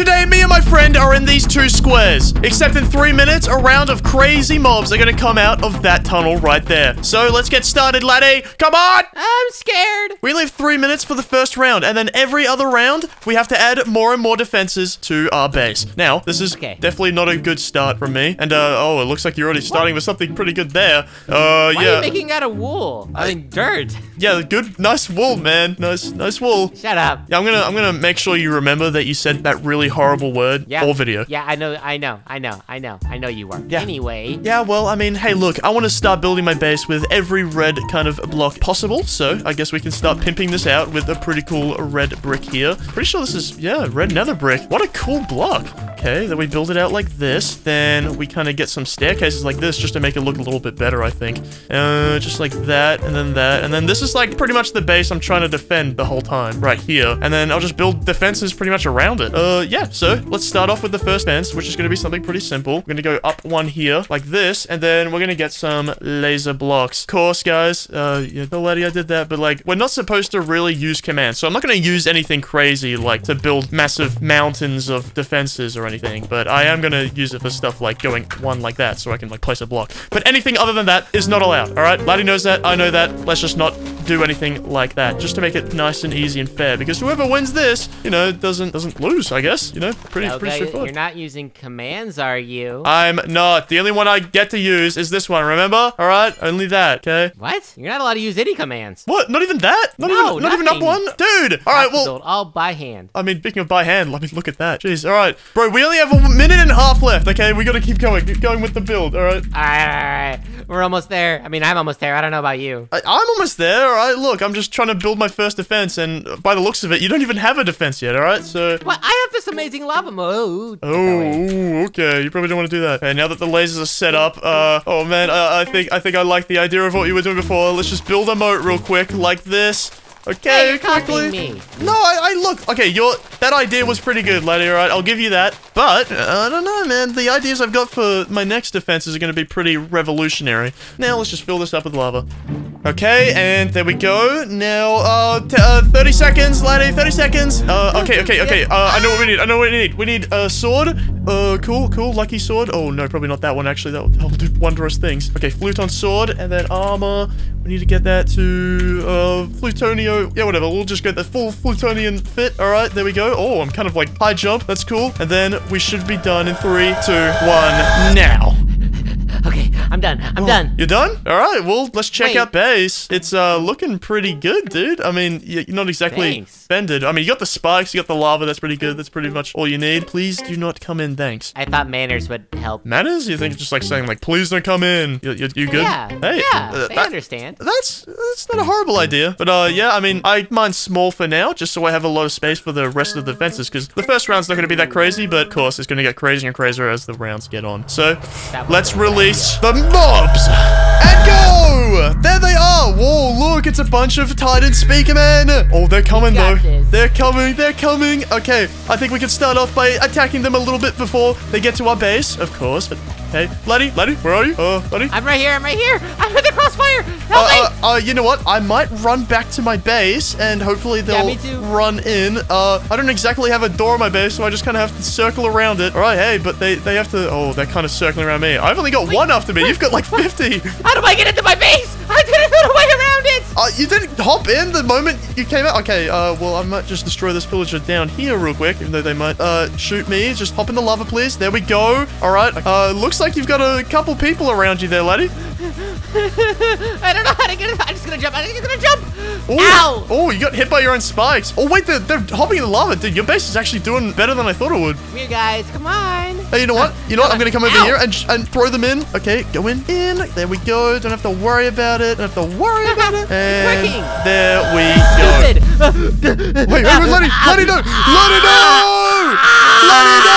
Today, me and my friend are in these two squares. Except in three minutes, a round of crazy mobs are gonna come out of that tunnel right there. So let's get started, Laddy. Come on! I'm scared. We only have three minutes for the first round, and then every other round, we have to add more and more defenses to our base. Now, this is Okay. definitely not a good start from me. And, uh, oh, it looks like you're already starting with something pretty good there. Uh, Why are yeah. you making out of wool? I mean, dirt. yeah, good, nice wool, man. Nice, nice wool. Shut up. Yeah, I'm gonna, I'm gonna make sure you remember that you said that really horrible word Yeah. all video. Yeah, I know, I know, I know, I know, I know you were. Yeah. Anyway. Yeah, well, I mean, hey, look, I want to start building my base with every red kind of block possible, so I guess we can start pimping this out with a pretty cool red brick here. Pretty sure this is, yeah, red nether brick. What a cool block. Okay, then we build it out like this, then we kind of get some staircases like this just to make it look a little bit better, I think. Uh, just like that, and then that, and then this is like pretty much the base I'm trying to defend the whole time, right here. And then I'll just build defenses pretty much around it. Uh, yeah, so let's start off with the first fence, which is going to be something pretty simple. We're going to go up one here, like this, and then we're going to get some laser blocks. Of course, guys, uh, yeah, the lady I did that, but like, we're not supposed to really use commands, so I'm not going to use anything crazy, like to build massive mountains of defenses or anything, but I am going to use it for stuff like going one like that, so I can like place a block. But anything other than that is not allowed, alright? Laddy knows that, I know that, let's just not do anything like that, just to make it nice and easy and fair, because whoever wins this, you know, doesn't doesn't lose, I guess, you know, pretty, pretty straightforward. you're not using commands, are you? I'm not. The only one I get to use is this one, remember? Alright? Only that, okay? what? You're not allowed to use any commands. What? Not even that? Not No, even not even up one? Dude! Alright, well all by hand. I mean, speaking of by hand, let me look at that. Jeez, alright. Bro, we only have a minute and a half left, okay? We gotta keep going. Keep going with the build, alright? All right, all right, all right. We're almost there. I mean, I'm almost there. I don't know about you. I- I'm almost there, alright? Look, I'm just trying to build my first defense, and by the looks of it, you don't even have a defense yet, alright? So. What? I have this amazing lava mode. Oh, okay. You probably don't want to do that. Okay, now that the lasers are set up, uh, oh man, I, I think I think I like the idea of what you were doing before. Let's just build a moat real quick, like this. Okay, Hey, quickly. me. No, I, I look. Okay, your that idea was pretty good, Laddy. All right, I'll give you that. But uh, I don't know, man. The ideas I've got for my next defenses are going to be pretty revolutionary. Now let's just fill this up with lava. Okay, and there we go. Now, uh, uh 30 seconds, Laddy. 30 seconds. Uh, okay, okay, okay. Uh, I know what we need. I know what we need. We need a sword. Uh, cool, cool. Lucky sword. Oh no, probably not that one. Actually, that'll, that'll do wondrous things. Okay, flute on sword, and then armor. We need to get that to uh Flutonio. Yeah, whatever. We'll just get the full Flutonian fit. All right, there we go. Oh, I'm kind of like high jump. That's cool. And then we should be done in three, two, one, now. Okay, I'm done. I'm done. You're done? All right. Well, let's check Wait. out base. It's uh looking pretty good, dude. I mean, you're not exactly Thanks. bended. I mean, you got the spikes, you got the lava. That's pretty good. That's pretty much all you need. Please do not come in. Thanks. I thought manners would help. Manners? You think it's just like saying like, please don't come in. You, you, you good? Yeah. Hey. yeah. uh, that- understand. that's that's not a horrible idea. But uh yeah, I mean I mine's small for now, just so I have a lot of space for the rest of the fences, because the first round's not gonna be that crazy, but of course it's gonna get crazier and crazier as the rounds get on. So let's good release the mobs and go! There they are! Whoa, look, it's a bunch of Titan Speaker Men! Oh, they're coming though. this. They're coming, they're coming. Okay, I think we can start off by attacking them a little bit before they get to our base, of course. But hey, Laddy, Laddy, where are you? Uh, Laddy? I'm right here. I'm right here. I'm with the crossfire. Help me. Uh, uh, uh, you know what? I might run back to my base, and hopefully they'll too. run in. Uh, I don't exactly have a door in my base, so I just kind of have to circle around it. All right, hey, but they they have to. Oh, they're kind of circling around me. I've only got one after me. You've got like fifty. How do I get into my base? I didn't know the way around it. Uh, you didn't hop in the moment you came out. Okay. Uh, well, I might just destroy this pillager down here real quick, even though they might uh shoot me. Just hop in the lava, please. There we go. All right. Uh, looks like you've got a couple people around you there, Laddy. I don't know how to get it. I'm just gonna jump. I'm just gonna jump. Ooh. Ow. Oh, you got hit by your own spikes. Oh, wait, they're, they're hopping in the lava. Dude, your base is actually doing better than I thought it would. Come here, guys. Come on. Hey, you know what? You know what? I'm going to come over Ow. here and, and throw them in. Okay, go in. In. There we go. Don't have to worry about it. Don't have to worry about it. And working. there we go. Stupid. Wait, wait, wait, let it, let it go. Let it go. Let it go.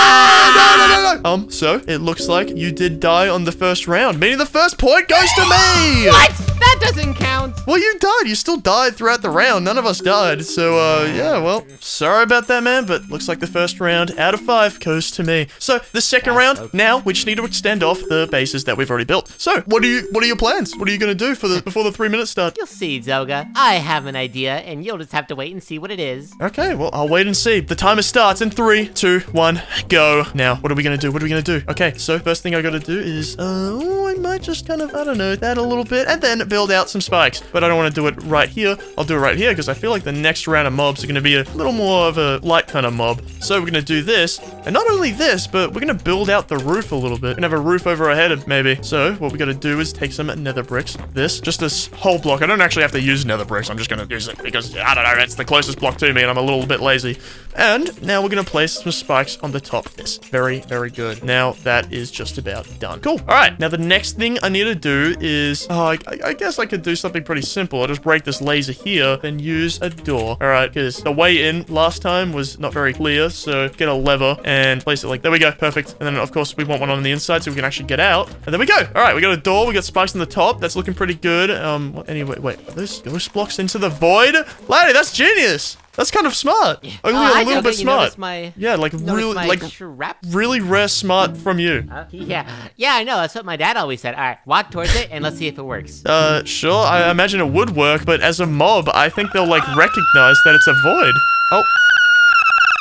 No, no, no, no. Um, so it looks like you did die on the first round, meaning the first point goes to me. What? That doesn't count. Well, you died. You still died throughout the round. None of us died. So, uh, yeah, well, sorry about that, man, but looks like the first round out of five goes to me. So, the second round, now we just need to extend off the bases that we've already built. So, what are you, what are your plans? What are you gonna do for the, before the three minutes start? You'll see, Doga. I have an idea, and you'll just have to wait and see what it is. Okay, well, I'll wait and see. The timer starts in three, two, one, go. Now, what are we gonna do? What are we gonna do? Okay, so first thing I gotta do is, uh, oh, I might just kind of, I don't know, that a little bit, and then build out some spikes. But I don't want to do it right here. I'll do it right here, because I feel like the next round of mobs are gonna be a little more of a light kind of mob. So we're gonna do this, and not only this, but we're gonna build out the roof a little bit. We're gonna have a roof over our head, maybe. So what we gotta do is take some nether bricks. This, just this whole block. I don't actually have to use nether bricks. I'm just gonna use it because, I don't know, it's the closest block to me, and I'm a little bit lazy. And now we're gonna place some spikes on the top of this. Very, very good. Now that is just about done. Cool. All right. Now the next thing I need to do is, oh, I, I guess I could do something pretty simple. I'll just break this laser here, then use a door. All right, because the way in last time was not very clear. So get a lever and place it like, there we go. Perfect. And then of course we want one on the inside so we can actually get out. And there we go. All right, we got a door. We got spikes on the top. That's looking pretty good. Um, anyway, wait, are those ghost blocks into the void? Laddy, that's genius. That's kind of smart. Only Oh, a little bit smart. my- yeah, like really, like trap. really rare smart from you. Uh, yeah, yeah, I know. That's what my dad always said. All right, walk towards it and let's see if it works. Uh, sure. I imagine it would work, but as a mob, I think they'll like recognize that it's a void. Oh,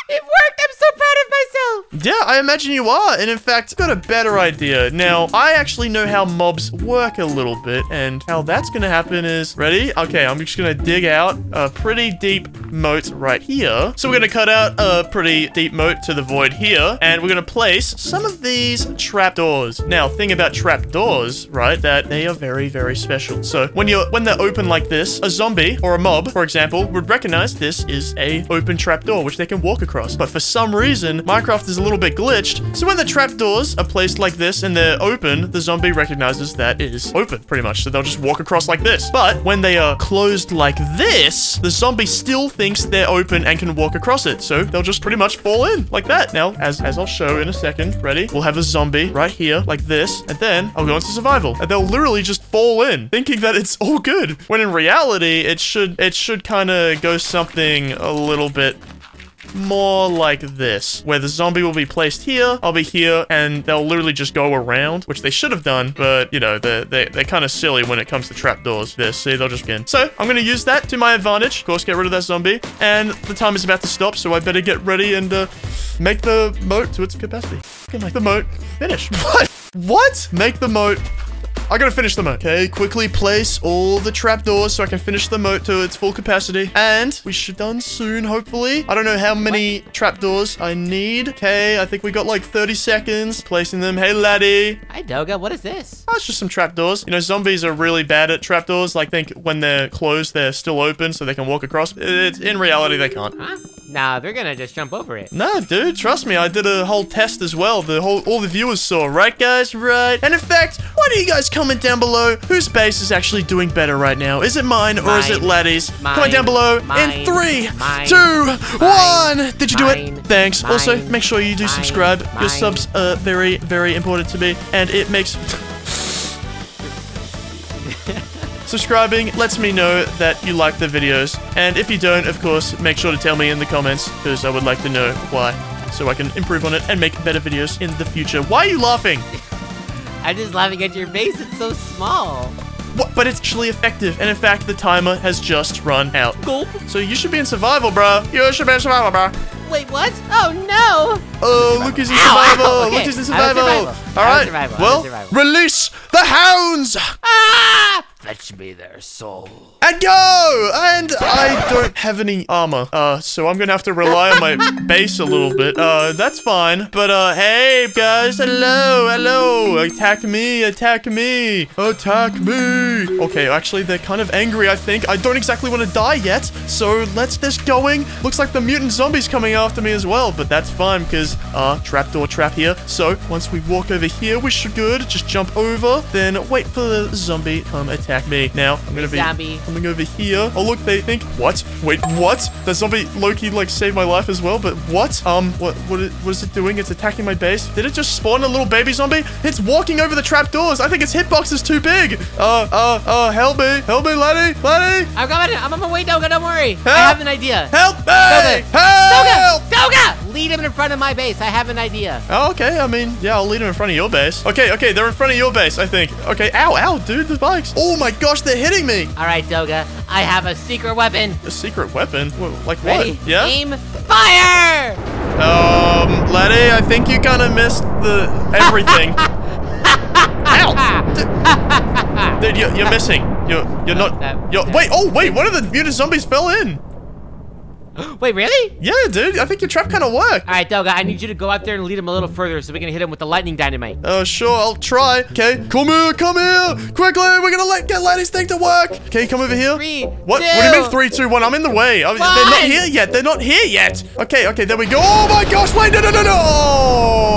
It worked. I'm so proud of myself. Yeah, I imagine you are. And in fact, got a better idea. Now, I actually know how mobs work a little bit, and how that's gonna happen is ready. Okay, I'm just gonna dig out a pretty deep moat right here. So we're gonna cut out a pretty deep moat to the void here, and we're gonna place some of these trapdoors. Now, thing about trapdoors, right, that they are very, very special. So when you're when they're open like this, a zombie or a mob, for example, would recognize this is a open trapdoor which they can walk across. But for some reason, Minecraft is a little bit glitched. So when the trapdoors are placed like this and they're open, the zombie recognizes that it is open, pretty much. So they'll just walk across like this. But when they are closed like this, the zombie still thinks they're open and can walk across it. So they'll just pretty much fall in like that. Now, as, as I'll show in a second, ready? We'll have a zombie right here like this, and then I'll go into survival. And they'll literally just fall in, thinking that it's all good. When in reality, it should it should kind of go something a little bit more like this, where the zombie will be placed here, I'll be here, and they'll literally just go around, which they should have done, but, you know, they're, they're, they're kind of silly when it comes to trapdoors. This, see, they'll just get in. So, I'm going to use that to my advantage. Of course, get rid of that zombie, and the time is about to stop, so I better get ready and uh, make the moat to its capacity. Make the moat finish. What? What? Make the moat I gotta finish the moat. Okay, quickly place all the trapdoors so I can finish the moat to its full capacity. And we should done soon, hopefully. I don't know how many trapdoors I need. Okay, I think we got like 30 seconds placing them. Hey, Laddy. Hi, Doga. What is this? Oh, it's just some trapdoors. You know, zombies are really bad at trapdoors. Like, think when they're closed, they're still open so they can walk across. It's, in reality, they can't. Huh? Nah, they're gonna just jump over it. No, dude, trust me, I did a whole test as well. The whole all the viewers saw, right guys? Right. And in fact, why don't you guys comment down below whose base is actually doing better right now? Is it mine, or is it. Laddy's? Mine. Comment down below in Mine. three, Mine. two, one. Did you do it? Thanks. Also, make sure you do subscribe. Your subs are very, very important to me, and it makes Subscribing lets me know that you like the videos, and if you don't, of course, make sure to tell me in the comments, because I would like to know why, so I can improve on it and make better videos in the future. Why are you laughing? I'm just laughing at your base. It's so small. What? But it's actually effective, and in fact, the timer has just run out. Gulp. So you should be in survival, bruh. You should be in survival, bruh. Wait, what? Oh no! Oh, in Ow, survival. ow, okay. Look who's in survival. survival. All right. survival. Well, survival. release the hounds. Ah! Fetch me their soul. And go! And I don't have any armor, uh, so I'm gonna have to rely on my base a little bit. Uh, that's fine. But, uh, hey, guys, hello, hello! Attack me, attack me, attack me! Okay, actually, they're kind of angry, I think. I don't exactly want to die yet, so let's get this going. Looks like the mutant zombie's coming after me as well, but that's fine, because, uh, trapdoor trap here. So, once we walk over here, we should good. Just jump over, then wait for the zombie to come attack me. Now, I'm gonna be Zombie. coming over here. Oh, look, they think, what? Wait, what? That zombie Loki, like, saved my life as well, but what? Um, what, what, it, what is it doing? It's attacking my base. Did it just spawn a little baby zombie? It's walking over the trap doors. I think its hitbox is too big. Uh, uh, uh, help me. Help me, Laddy. Laddy. I'm coming. I'm on my way, Doga. Don't worry. Help. I have an idea. Help me. Doga. Help. Doga. Doga. Lead him in front of my base. I have an idea. Oh, okay. I mean, yeah, I'll lead them in front of your base. Okay, okay, they're in front of your base, I think. Okay, ow, ow, dude, the bikes. Oh my gosh, they're hitting me. All right, Doga. I have a secret weapon. A secret weapon? Like Ready? what? Yeah? Aim. Fire. Um, Laddy, I think you kind of missed the everything. Ow! Dude, you're, you're missing. You're you're not. that- You're, wait, oh wait, one of the mutant zombies fell in. Wait, really? Yeah, dude, I think your trap kind of worked. All right, Doga. I need you to go out there and lead him a little further so we can hit him with the lightning dynamite. Oh, sure, I'll try. Okay, come here, come here, quickly. We're gonna let get Laddy's thing to work. Okay, come over here. Three, What? What do you mean three, two, one? I'm in the way. I- they're not here yet. They're not here yet. Okay, okay, there we go. Oh my gosh! Wait, no, no, no, no!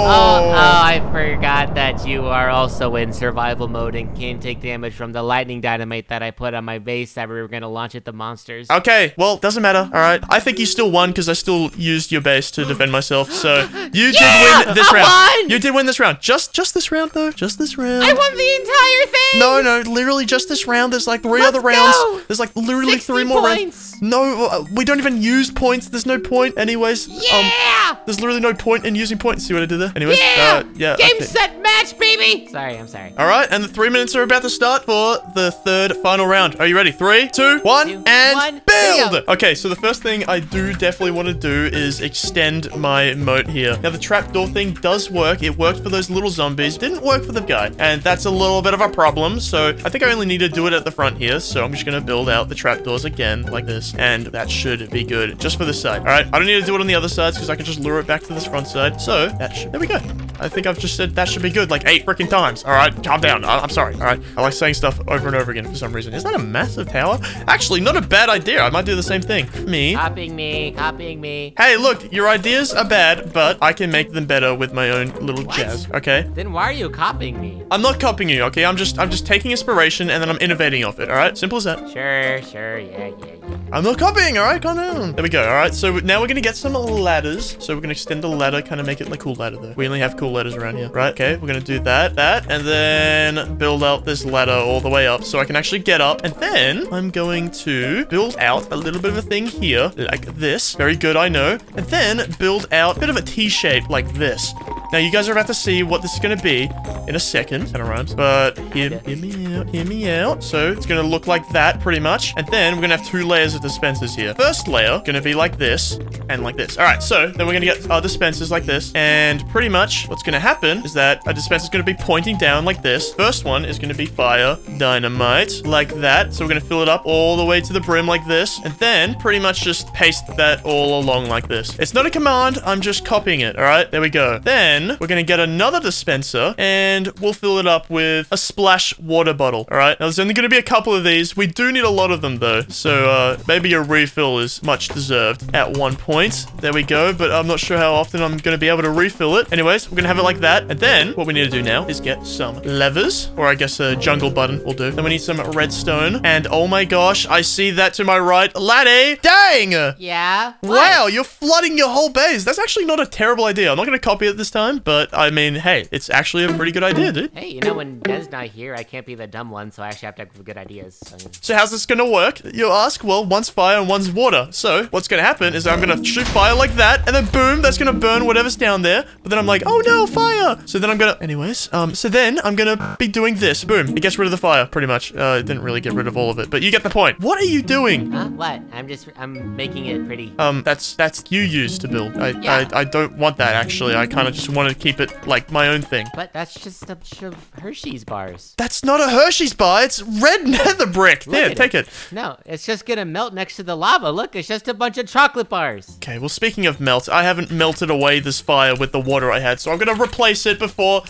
Oh, oh, I forgot that you are also in survival mode and can take damage from the lightning dynamite that I put on my base that we were gonna launch at the monsters. Okay, well, doesn't matter. All right, I think you still won because I still used your base to defend myself. So you Yeah, did win this I round. won! You did win this round. Just, just this round though. Just this round. I won the entire thing. No, no, literally just this round. There's like 3 Let's other rounds. go. There's like literally three more rounds. No, uh, we don't even use points. There's no point, anyways. Um, Yeah. there's literally no point in using points. See what I did there? Anyways, yeah. uh, yeah. Game okay. set match, baby. Sorry, I'm sorry. All right, and the three minutes are about to start for the third final round. Are you ready? Three, two, one, Two, and one, build! go. Okay, so the first thing I do definitely want to do is extend my moat here. Now, the trapdoor thing does work. It worked for those little zombies. Didn't work for the guy, and that's a little bit of a problem. So I think I only need to do it at the front here. So I'm just going to build out the trapdoors again like this, and that should be good just for this side. All right, I don't need to do it on the other sides because I can just lure it back to this front side. So that should, there we go. I think I've just said that should be good like eight freaking times. All right, calm down. I- I'm sorry. All right, I like saying stuff over and over again for some reason. Is that a massive tower? Actually, not a bad idea. I might do the same thing. Me. Copying me, copying me. Hey, look, your ideas are bad, but I can make them better with my own little jazz. Okay. Then why are you copying me? I'm not copying you. Okay. I'm just I'm just taking inspiration and then I'm innovating off it. All right. Simple as that. Sure, sure, yeah, yeah, yeah. I'm not copying, alright? Calm down. There we go, alright? So now we're gonna get some ladders. So we're gonna extend the ladder, kind of make it like a cool ladder though. We only have cool ladders around here, right? Okay, we're gonna do that, that, and then build out this ladder all the way up so I can actually get up. And then I'm going to build out a little bit of a thing here, like this. Very good, I know. And then build out a bit of a T shape like this. Now you guys are about to see what this is gonna be in a second. Kind of rhymes, but hear, hear me out, hear me out. So it's gonna look like that pretty much. And then we're gonna have two layers of dispensers here. First layer gonna be like this and like this. All right, so then we're gonna get our dispensers like this. And pretty much what's gonna happen is that a dispenser is gonna be pointing down like this. First one is gonna be fire dynamite like that. So we're gonna fill it up all the way to the brim like this. And then pretty much just paste that all along like this. It's not a command, I'm just copying it. All right, there we go. Then we're gonna get another dispenser and we'll fill it up with a splash water bottle. All right, now there's only gonna be a couple of these. We do need a lot of them though. So uh, maybe a refill is much deserved at one point. There we go, but I'm not sure how often I'm gonna be able to refill it. Anyways, we're gonna have it like that. And then what we need to do now is get some levers, or I guess a jungle button will do. Then we need some redstone. And oh my gosh, I see that to my right. Laddy! Dang! Yeah? Wow, you're flooding your whole base. That's actually not a terrible idea. I'm not going to copy it this time, but I mean, hey, it's actually a pretty good idea, dude. Hey, you know, when Den's not here, I can't be the dumb one, so I actually have to have good ideas. So, So how's this going to work? You ask, well, one's fire and one's water. So what's going to happen is I'm going to shoot fire like that, and then boom, that's going to burn whatever's down there. But then I'm like, oh no, fire. So then I'm going to, anyways, um, so then I'm going to be doing this. Boom, it gets rid of the fire, pretty much. Uh, it didn't really get rid of all of it, but you get the point. What are you doing? huh? What? I'm just, I'm making it pretty. Um, that's that's you use to build. I Yeah. I, I don't want that actually. I kind of just want to keep it like my own thing. But that's just a bunch of Hershey's bars. That's not a Hershey's bar. It's red nether brick. Look Here, at take it. No, it's just gonna melt next to the lava. Look, it's just a bunch of chocolate bars. Okay, well, speaking of melt, I haven't melted away this fire with the water I had, so I'm gonna replace it before.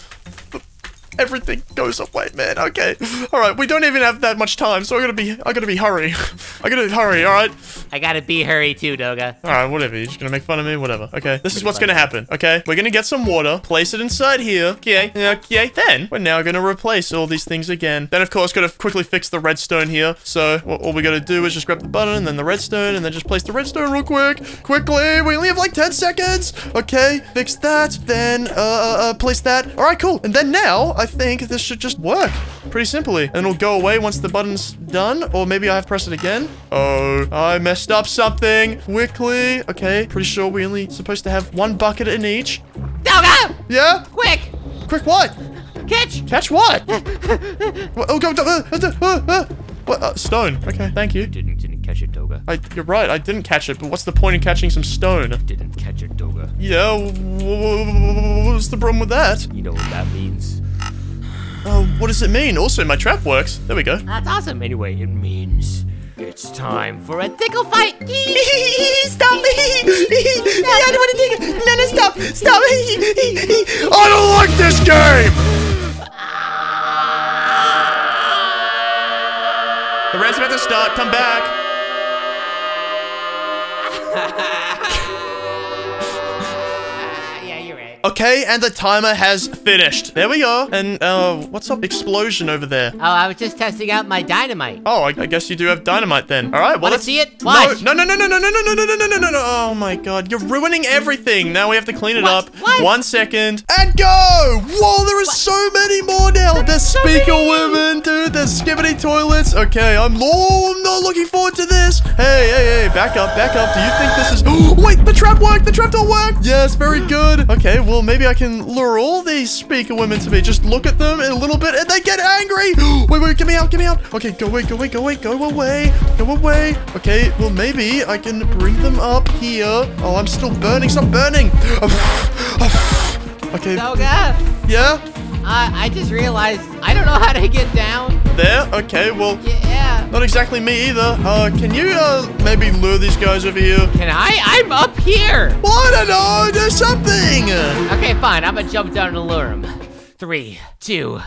Everything goes away, man. Okay. All right, we don't even have that much time, so I gotta be, I gotta be hurry. I gotta hurry. All right. I gotta be hurry too, Doga. All right, whatever. You're just gonna make fun of me, whatever. Okay. This is what's gonna happen. Okay. We're gonna get some water, place it inside here. Okay. Okay. Then we're now gonna replace all these things again. Then of course gotta quickly fix the redstone here. So what, all we gotta do is just grab the button, and then the redstone, and then just place the redstone real quick. Quickly. We only have like 10 seconds. Okay. Fix that. Then uh, uh, uh place that. All right. Cool. And then now I think this should just work pretty simply, and it'll go away once the button's done. Or maybe I have to press it again. Oh, I messed up something. Quickly. Okay. Pretty sure we only supposed to have one bucket in each. Doga! Yeah. Quick! Quick. What? Catch! Catch what? What- oh, go. Uh, uh, uh, uh, what? Uh, stone. Okay. Thank you. Didn't didn't catch it, Doga. I, you're right. I didn't catch it, but what's the point in catching some stone? Didn't catch it, Doga. Yeah. wh- wh- What's the problem with that? You know what that means. Uh, what does it mean? Also, my trap works. There we go. That's awesome. Anyway, it means it's time For a tickle fight! stop me! I don't want to take it. No, no, stop! Stop! I don't like this game! The round's about to start. Come back. Okay, and the timer has finished. There we go. And, uh, what's up? Explosion over there. Oh, I was just testing out my dynamite. Oh, I, I guess you do have dynamite then. All right, well, Wanna let's see it? No, Watch. no, no, no, no, no, no, no, no, no, no, no, no, no. Oh my god, you're ruining everything. Now we have to clean it What? up. What? One second. And go! Whoa, there are so many more now. There's so speaker many. women, dude. There's skibidi toilets. Okay, I'm, oh, I'm not looking forward to this. Hey, hey, hey, back up, back up. Do you think this is... Oh, wait, the trap worked. The trap door worked. Yes, very good. Okay, well, maybe I can lure all these speaker women to me. Just look at them a little bit and they get angry. wait, wait, get me out, get me out. Okay, go away, go away, go away, go away, go away. Okay, well, maybe I can bring them up here. Oh, I'm still burning. Stop burning. Oh, oh, okay, Doga! yeah, Uh, I just realized I don't know how to get down. there. Okay, well, Yeah. not exactly me either. Uh, can you, uh, maybe lure these guys over here? Can I? I'm up here. Well, I don't know. Do something. Okay, fine. I'm gonna jump down and lure him. Three, two,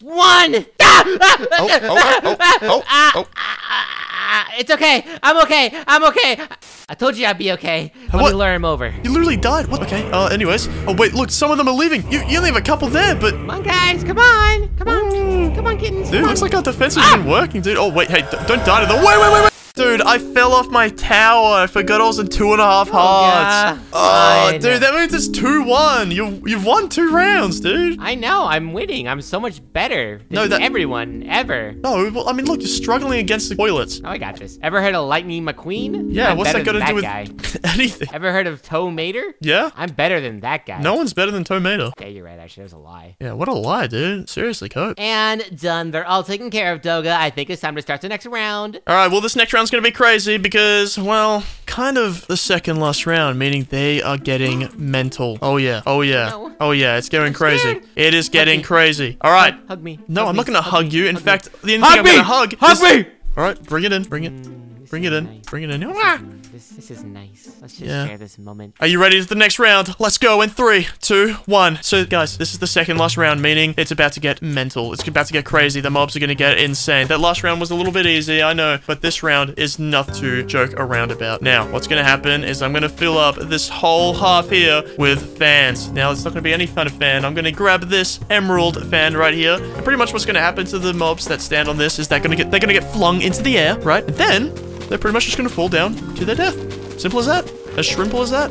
one. Ah! Ah! Oh, oh, oh, oh, Ah! oh. Ah! It's okay. I'm okay. I'm okay. I told you I'd be okay. Let What? me lure him over. You literally died. What? Okay. Uh, anyways. Oh, wait, look, some of them are leaving. You, you only have a couple there, but... Come on, guys. Come on. Come on. Come on, kittens. Dude, Come looks on. like our defense has been working, dude. Oh, wait, hey, don't die to the... Wait, wait, wait, wait! Dude, I fell off my tower. I forgot I was in two and a half hearts. yeah. Oh, Fine. dude, that means it's 2-1. You, you've won two rounds, dude. I know. I'm winning. I'm so much better than No, that- everyone ever. No, well, I mean, look, you're struggling against the toilets. Oh, I got this. Ever heard of Lightning McQueen? Yeah, I'm what's that got to do with guy. anything? Ever heard of Tow Mater? Yeah? I'm better than that guy. No one's better than Tomato. Yeah, you're right. Actually, that was a lie. Yeah, what a lie, dude. Seriously, Cope. And done. They're all taken care of, Doga. I think it's time to start the next round. All right, well, this next round's going to be crazy because, well, kind of the second last round, meaning they are getting mental. Oh, yeah. Oh, yeah. Oh, yeah. It's going crazy. It is getting crazy. All right. Hug me. No, Hug I'm not going to hug you. In fact, the only thing Hug I'm gonna hug Hug is... me! All right, bring it in. Bring it. Mm, this Bring it in. Bring it in. This is- This, this is mm-hmm. nice. Let's just Yeah. share this moment. Are you ready for the next round? Let's go in three, two, one. So, guys, this is the second last round, meaning it's about to get mental. It's about to get crazy. The mobs are going to get insane. That last round was a little bit easy, I know, but this round is nothing to joke around about. Now, what's going to happen is I'm going to fill up this whole half here with fans. Now, it's not going to be any kind of fan. I'm going to grab this emerald fan right here. And pretty much what's going to happen to the mobs that stand on this is they're going to get they're going to get flung into the air, right? And then they're pretty much just going to fall down to their death. Simple as that. As shrimple as that.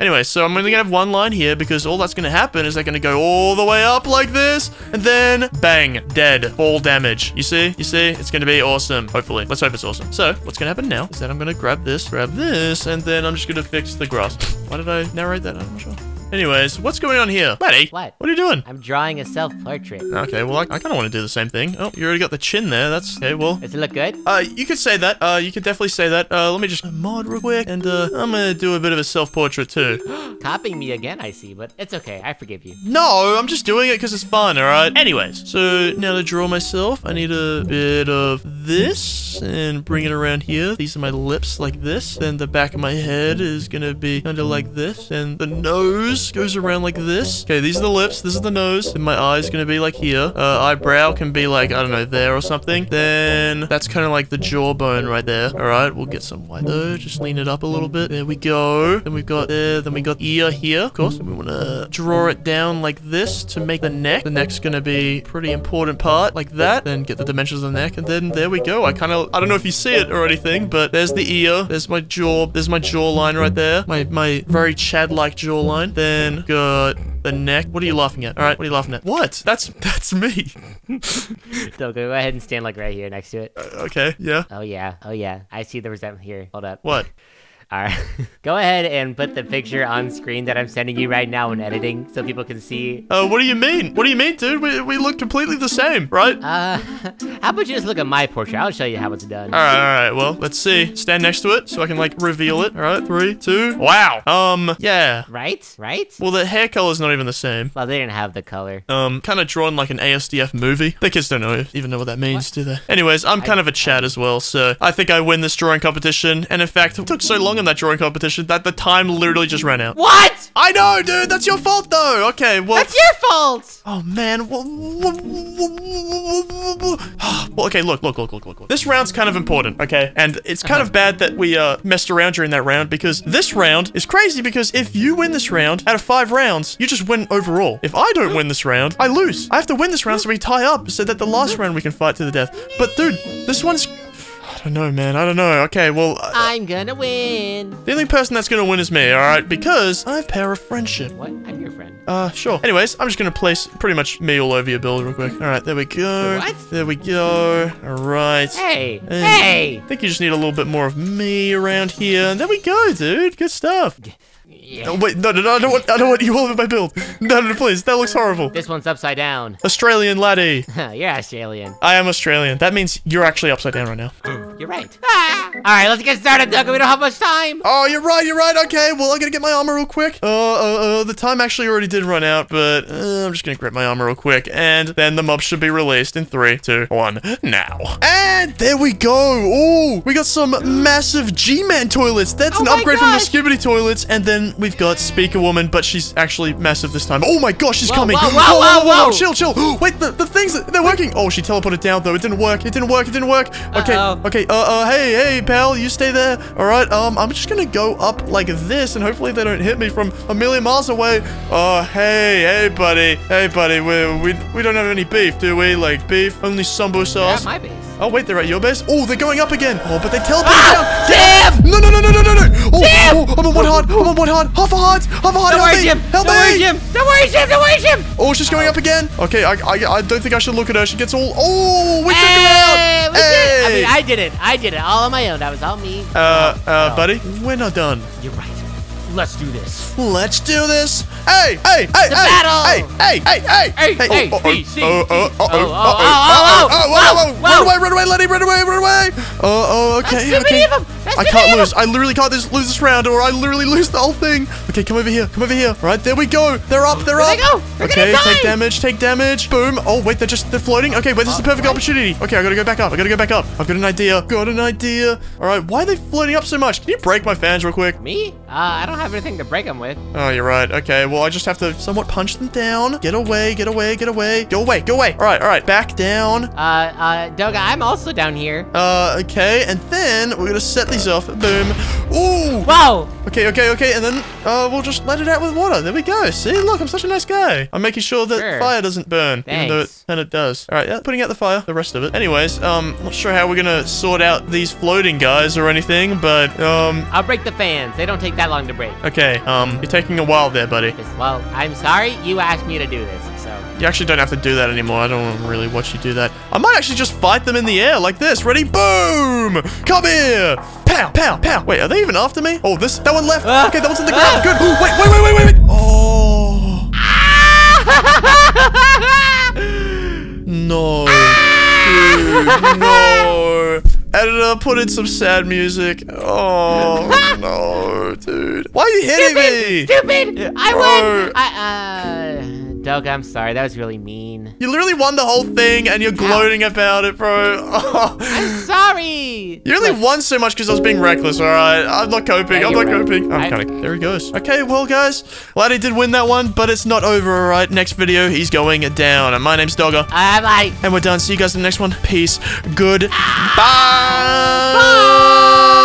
Anyway, so I'm only gonna have one line here because all that's gonna happen is they're gonna go all the way up like this, and then bang, dead, fall damage. You see? You see? It's gonna be awesome. Hopefully. Let's hope it's awesome. So, what's gonna happen now is that I'm gonna grab this, grab this, and then I'm just gonna fix the grass. Why did I narrate that? I'm not sure. Anyways, what's going on here? Buddy. What? What are you doing? I'm drawing a self-portrait. Okay, well, I, I kind of want to do the same thing. Oh, you already got the chin there. That's okay. Well, Does it look good? uh, you could say that. Uh, you could definitely say that. Uh, let me just mod real quick, and uh, I'm gonna do a bit of a self-portrait too. Copying me again, I see, but it's okay. I forgive you. No, I'm just doing it because it's fun, alright? Anyways, so now to draw myself, I need a bit of this and bring it around here. These are my lips like this. Then the back of my head is gonna be kind of like this. And the nose nose goes around like this. Okay, these are the lips. This is the nose. And my eye's gonna be like here. Uh, eyebrow can be like, I don't know, there or something. Then that's kind of like the jawbone right there. All right, we'll get some white though. Just lean it up a little bit. There we go. Then we've got there. Then we got ear here, of course. And we want to draw it down like this to make the neck. The neck's gonna be pretty important part, like that. Then get the dimensions of the neck, and then there we go. I kind of, I don't know if you see it or anything, but there's the ear. There's my jaw. There's my jawline right there. My my very Chad-like jawline. Then got the neck. What are you laughing at? All right, what are you laughing at? What? That's that's me. Doga, go ahead and stand like right here next to it. Uh, okay, yeah. Oh yeah, oh yeah. I see the resentment here. Hold up. What? All right. go ahead and put the picture on screen that I'm sending you right now in editing, so people can see. Uh, what do you mean? What do you mean, dude? We, we look completely the same, right? Uh, how about you just look at my portrait? I'll show you how it's done. All right, all right. Well, let's see. Stand next to it so I can like reveal it. All right, three, two. Wow. Um, yeah. Right? Right? Well, the hair color's not even the same. Well, they didn't have the color. Um, kind of drawn like an ASDF movie. The kids don't know even know what that means, do they? Anyways, I'm kind of a Chad as well, so I think I win this drawing competition. And in fact, it took so long in that drawing competition that the time literally just ran out. What? I know, dude. That's your fault, though. Okay, well. That's your fault. Oh man. Well, okay, look, look, look, look, look, look. This round's kind of important, okay? And it's kind of bad that we uh messed around during that round because this round is crazy because if you win this round out of five rounds, you just win overall. If I don't win this round, I lose. I have to win this round so we tie up so that the last round we can fight to the death. But dude, this one's I don't know, man. I don't know. Okay, well, uh, I'm gonna win. the only person that's gonna win is me, alright? Because I have power of friendship. What? I'm your friend. Uh, sure. Anyways, I'm just gonna place pretty much me all over your build real quick. All right, there we go. What? There we go. All right. Hey, Hey. hey. I think you just need a little bit more of me around here. And there we go, dude. Good stuff. Yeah. Oh, wait, no, no, no, I don't want, I don't want you all over my build. No, no, please. That looks horrible. This one's upside down. Australian Laddy. You're Australian. I am Australian. That means you're actually upside down right now. You're right. Ah. All right, let's get started, Doug. We don't have much time. Oh, you're right, you're right. Okay, well, I gotta get my armor real quick. Uh, uh, uh, the time actually already did run out, but uh, I'm just gonna grab my armor real quick, and then the mob should be released in three, two, one, now. And there we go. Oh, we got some massive G-Man toilets. That's Oh an upgrade from the. Skibidi toilets, and then we've got Speaker Woman, but she's actually massive this time. Oh my gosh, she's Whoa, coming. whoa, whoa, whoa, whoa. Chill, chill. Wait, the, the things, they're working. Oh, she teleported down, though. It didn't work. It didn't work. It didn't work. Okay, Uh-oh. okay. Uh, uh, hey, hey, pal, you stay there. All right. Um, I'm just gonna go up like this, and hopefully they don't hit me from a million miles away. Oh, hey, hey, buddy, hey, buddy. We we we don't have any beef, do we? Like beef, only sambo sauce. at my base. Oh wait, they're at your base. Oh, they're going up again. Oh, but they teleported Ah! down. Jim! No, no, no, no, no, no, no. Oh, Jim! oh, I'm on one heart. I'm on one heart. Half a heart. Half a heart. Don't help worry, me. Jim. Help Don't me. worry, Jim. Don't worry, Jim. Don't worry, Jim. Oh, she's going up again. Okay, I, I, I don't think I should look at her. She gets all. Oh, we took her out. we did it. I Hey. mean, I did it. I did it all on my own. That was all me. uh, uh, no. buddy, we're not done. You're right. Let's do this. Let's do this. Hey, hey, hey, The hey, battle. hey, hey, hey, hey, Hey, hey, oh, oh, see, oh, see, oh, oh, see. Oh oh, oh, oh, Oh, oh, oh, oh, oh, oh, oh, whoa, whoa, whoa, run whoa. away, run away, Laddy, run away, run away. Oh, oh, okay, That's too okay. many of 'em. That's I too can't many of lose. I literally can't this, lose this round, or I literally lose the whole thing. Okay, come over here, come over here. Right, there we go. They're up, they're Where'd up. they go? They're okay, gonna take damage, take damage. Boom. Oh wait, they're just they're floating. Okay, wait, this is the perfect opportunity. Okay, I gotta go back up. I gotta go back up. I've got an idea. Got an idea. All right, why are they floating up so much? Can you break my fans real quick? Me? Uh, I don't have anything to break them with. Oh, you're right. Okay, well, I just have to somewhat punch them down. Get away, get away, get away. Go away, go away. All right, all right, back down. Uh, uh, Doga, I'm also down here. Uh, okay, and then we're gonna set these off. Boom. Ooh. Wow! Okay, okay, okay, and then uh, we'll just let it out with water. There we go. See, look, I'm such a nice guy. I'm making sure that Sure. fire doesn't burn, even though it, Thanks. then it does. All right, yeah, putting out the fire, the rest of it. Anyways, um, not sure how we're gonna sort out these floating guys or anything, but um, I'll break the fans. They don't take that long to break. okay, um, you're taking a while there, buddy. Just, well, I'm sorry. You asked me to do this. You actually don't have to do that anymore. I don't really watch you do that. I might actually just fight them in the air like this. Ready? Boom! Come here! Pow! Pow! Pow! Wait, are they even after me? Oh, this that one left. Ah. okay, that one's in the Ah. ground. Good. Ooh, wait, wait, wait, wait, wait, wait. Oh no, dude, no. Editor, put in some sad music. Oh no, dude. Why are you hitting me? Stupid! Stupid! I Bro. won! I, uh, Doug, I'm sorry. That was really mean. You literally won the whole thing and you're gloating about it, bro. I'm sorry. You only won so much because I was being reckless, alright? I'm not coping. Yeah, I'm not right. coping. I'm of. There he goes. Okay, well, guys. Laddy did win that one, but it's not over, alright? Next video, he's going down. And my name's Doga. I'm like. And we're done. See you guys in the next one. Peace. Good. Ah. Bye. Bye.